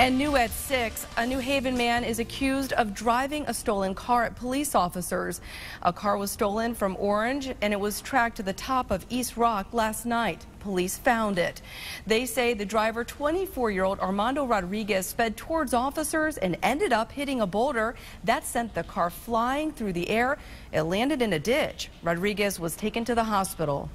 And new at 6, a New Haven man is accused of driving a stolen car at police officers. A car was stolen from Orange and it was tracked to the top of East Rock last night. Police found it. They say the driver, 24-year-old Armando Rodriguez, sped towards officers and ended up hitting a boulder. That sent the car flying through the air. It landed in a ditch. Rodriguez was taken to the hospital.